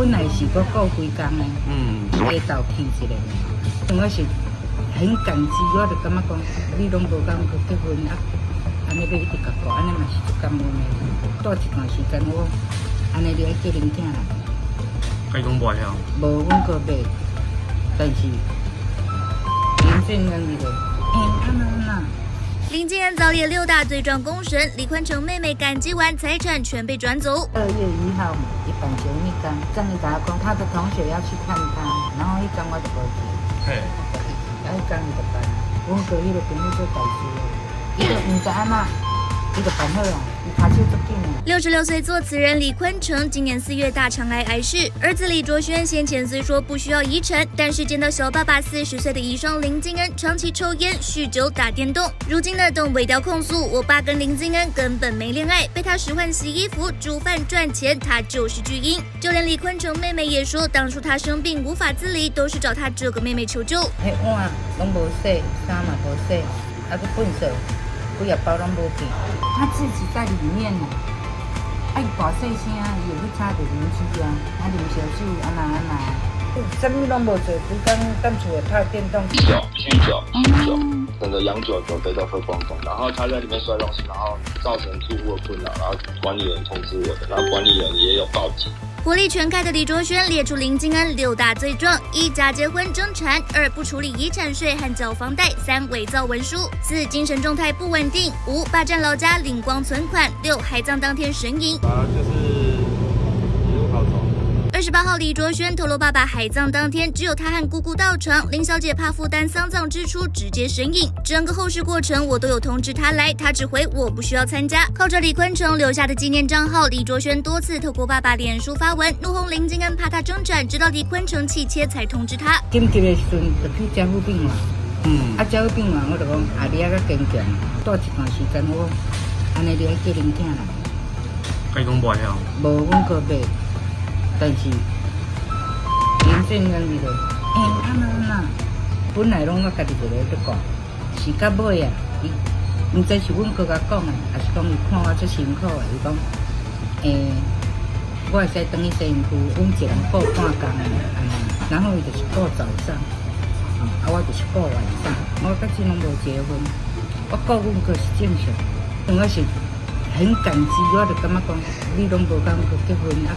本来是个过几工的，嗯，下昼去一个，我是很感激，我就感觉讲，你拢无讲去结婚啊，安尼要一直甲过，安尼嘛是感恩的。多一段时间我，安尼就要叫恁囝来。开工不晓？无，阮个袂，但是林正英伊个，哎，安那安那。林静安早列六大罪状公审，李宽成妹妹赶集完，财产全被转走。二月一号，一放学那天，张丽达讲他的同学要去看他，然后一讲我就无去。嘿，哎，讲你就办，我跟伊个朋友做代志，伊就唔知安那，伊就办好啊。六十六岁作词人李坤城今年四月大肠癌癌逝，儿子李卓轩先前虽说不需要遗产，但是见到小爸爸四十岁的遗孀林金恩长期抽烟、酗酒、打电动，如今呢都尾调控诉我爸跟林金恩根本没恋爱，被他使唤洗衣服、煮饭赚钱，他就是巨婴。就连李坤城妹妹也说，当初他生病无法自理，都是找他这个妹妹求救。拢无洗，衫嘛无洗，粪扫。不要包拢无去，他自己在里面呢。哎，大细声，又去吵着邻居啊，啊，啉烧酒，安那安那，什么拢无做，只讲当厝里拍电动。酗酒，酗酒，酗酒，整个洋酒酒杯都喝光光，然后他在里面摔东西，然后造成住户的困扰，然后管理员通知我的，然后管理员也有报警。火力全开的李卓轩列出林金安六大罪状：一、假结婚争产；二、不处理遗产税和缴房贷；三、伪造文书；四、精神状态不稳定；五、霸占老家领光存款；六、海葬当天神隐。十八号，李卓轩透露，爸爸海葬当天只有他和姑姑到场，林小姐怕负担丧葬支出，直接神隐。整个后事过程我都有通知他来，他只回我不需要参加。靠着李坤城留下的纪念账号，李卓轩多次透过爸爸脸书发文，怒轰林金恩，怕他征战，直到李坤城弃切才通知他。紧急的时阵就去加护病嘛，嗯，啊加护病嘛，我就讲啊你啊个坚强，多一段时间我安尼就要叫林囝来。开工不晓？无，阮个袂。但是，林正恩伊就，哎，安那安那，本来拢我家己一个在讲，是到尾啊，伊，毋知是阮哥甲讲的，还是讲伊看我遮辛苦的，伊讲，诶，我会使等于身躯，阮一人过半工的，安尼，然后伊就是过早上，啊，我就是过晚上，我甲即拢无结婚，我顾阮哥是正常，我是很感激，我就感觉讲，你拢无讲去结婚啊。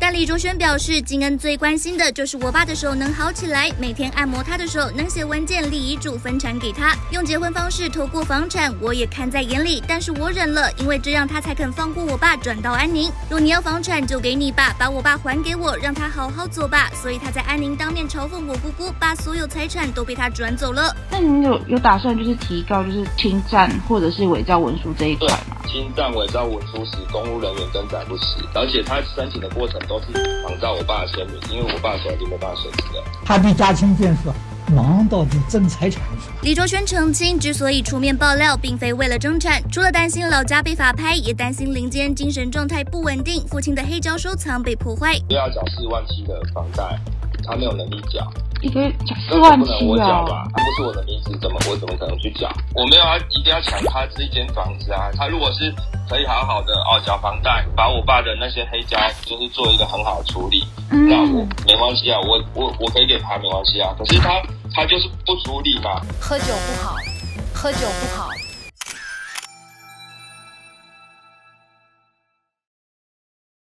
但李卓轩表示，金恩最关心的就是我爸的手能好起来，每天按摩他的手，能写文件立遗嘱分产给他，用结婚方式投过房产，我也看在眼里，但是我忍了，因为这样他才肯放过我爸，转到安宁。若你要房产，就给你爸，把我爸还给我，让他好好做吧。所以他在安宁当面嘲讽我姑姑，把所有财产都被他转走了。那你有有打算就是提高就是侵占或者是伪造文书这一块吗？侵占伪造文书时，公务人人员登载不实，而且他申请的过程都是仿照我爸的签名，因为我爸手已经没办法审理了。他的家亲眷属忙到就争财产。李卓轩澄清，之所以出面爆料，并非为了争产，除了担心老家被法拍，也担心林坚精神状态不稳定，父亲的黑胶收藏被破坏。又要缴四万七的房贷，他没有能力缴。一个月缴四万七啊！他不是我的名字，怎么我怎么可能去缴？我没有要一定要抢他这一间房子啊！他如果是可以好好的哦缴房贷，把我爸的那些黑胶就是做一个很好的处理，那我没关系啊，我我我可以给他没关系啊。可是他他就是不处理嘛。喝酒不好，喝酒不好。